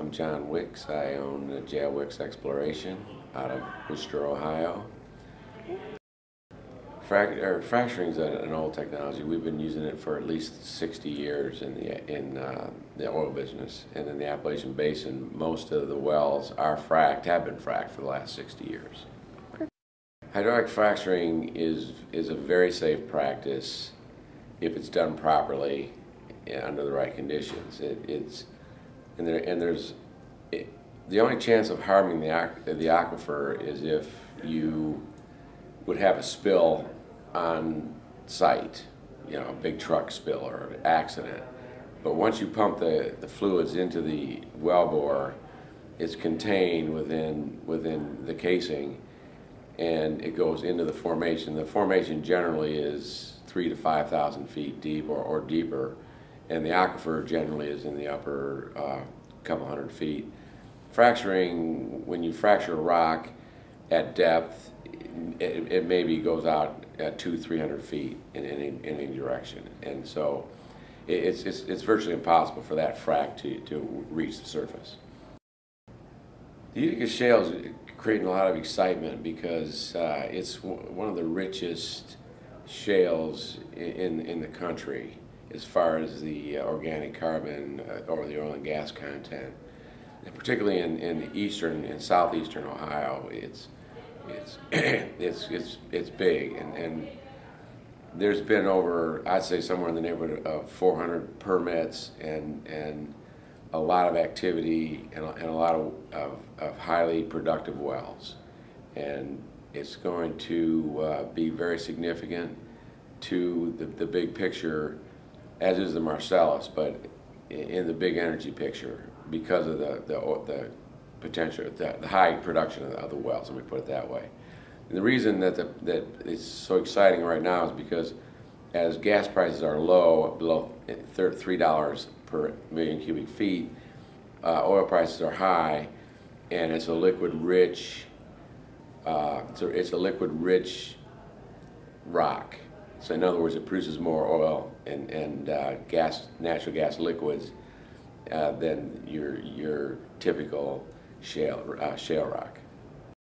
I'm John Wicks. I own uh, JL Wicks Exploration out of Wooster, Ohio. Frac- fracturing is an old technology. We've been using it for at least 60 years in the in uh, the oil business, and in the Appalachian Basin, most of the wells are fracked, have been fracked for the last 60 years. Hydraulic fracturing is is a very safe practice if it's done properly under the right conditions. It, it's and there and there's it, the only chance of harming the the aquifer is if you would have a spill on site, you know, a big truck spill or an accident. But once you pump the, the fluids into the wellbore, it's contained within within the casing and it goes into the formation. The formation generally is three to five thousand feet deep or, or deeper, and the aquifer generally is in the upper uh, couple hundred feet. Fracturing, when you fracture a rock at depth, it, it maybe goes out at two, three hundred feet in any, in any direction, and so it, it's, it's, it's virtually impossible for that frac to, to reach the surface. The Utica Shale is creating a lot of excitement because uh, it's one of the richest shales in, in the country as far as the uh, organic carbon uh, or the oil and gas content. And particularly in, in eastern and southeastern Ohio, it's, it's, it's, it's, it's big. And, and there's been over, I'd say somewhere in the neighborhood of 400 permits and, and a lot of activity and a, and a lot of, of, of highly productive wells. And it's going to uh, be very significant to the, the big picture, as is the Marcellus, but in the big energy picture because of the, the, the potential, the, the high production of the, of the wells, let me put it that way. And the reason that, the, that it's so exciting right now is because as gas prices are low, below three dollars per million cubic feet, uh, oil prices are high, and it's a liquid-rich, uh, it's a, it's a liquid-rich rock. So in other words, it produces more oil and, and uh, gas, natural gas liquids uh, than your your typical shale uh, shale rock.